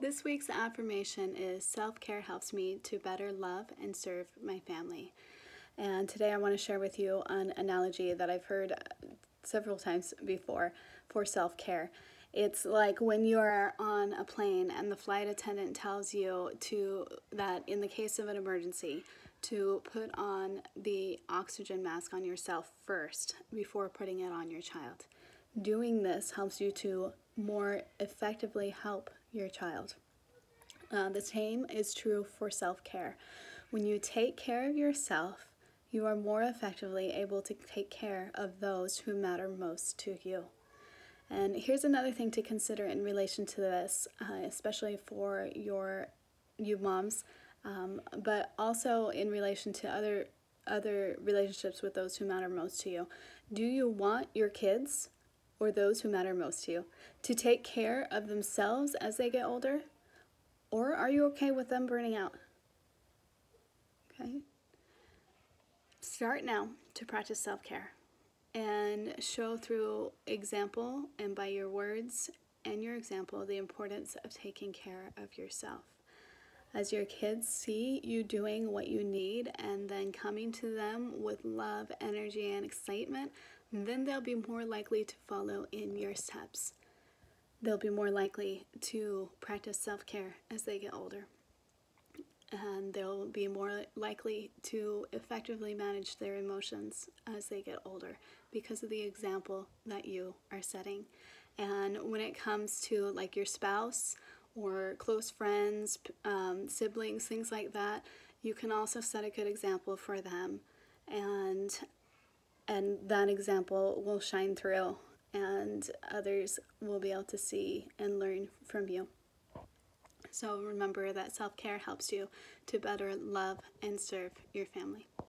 This week's affirmation is self care helps me to better love and serve my family. And today I want to share with you an analogy that I've heard uh, several times before for self care. It's like when you're on a plane and the flight attendant tells you to that in the case of an emergency to put on the oxygen mask on yourself first before putting it on your child. Doing this helps you to more effectively help your child. Uh, the same is true for self care. When you take care of yourself, you are more effectively able to take care of those who matter most to you. And here's another thing to consider in relation to this, uh, especially for your you moms, um, but also in relation to other other relationships with those who matter most to you. Do you want your kids or those who matter most to you to take care of themselves as they get older? Or are you okay with them burning out? Okay. Start now to practice self care and show through example and by your words and your example the importance of taking care of yourself. As your kids see you doing what you need and then coming to them with love, energy, and excitement, then they'll be more likely to follow in your steps. They'll be more likely to practice self care as they get older. And they'll be more likely to effectively manage their emotions as they get older because of the example that you are setting. And when it comes to like your spouse or close friends, um, siblings, things like that, you can also set a good example for them. And and that example will shine through and others will be able to see and learn from you. So remember that self care helps you to better love and serve your family.